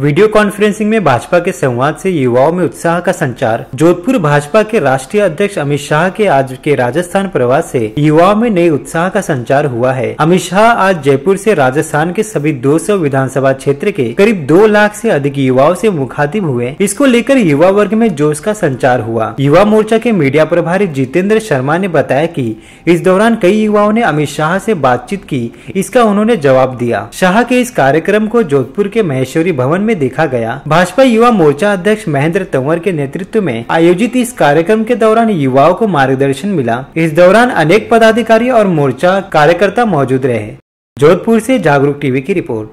Video conferencing में भाजपा के संवाद से युवाओं में उत्साह का संचार। जोधपुर भाजपा के राष्ट्रीय अध्यक्ष अमित शाह के आज के राजस्थान प्रवास से युवाओं में नए उत्साह का संचार हुआ है। अमित शाह आज जयपुर से राजस्थान के सभी 200 विधानसभा क्षेत्र के करीब दो लाख से अधिक युवाओं से मुखातिब हुए। इसको लेकर युवा वर्ग में जोश का संचार हुआ। युवा मोर्चा के मीडिया प्रभारी जितेंद्र शर्मा ने बताया की इस दौरान कई युवाओं ने अमित शाह ऐसी बातचीत की। इसका उन्होंने जवाब दिया। शाह के इस कार्यक्रम को जोधपुर के महेश्वरी भवन में देखा गया, भाजपा युवा मोर्चा अध्यक्ष महेंद्र तंवर के नेतृत्व में आयोजित इस कार्यक्रम के दौरान युवाओं को मार्गदर्शन मिला। इस दौरान अनेक पदाधिकारी और मोर्चा कार्यकर्ता मौजूद रहे। जोधपुर से जागरूक टीवी की रिपोर्ट।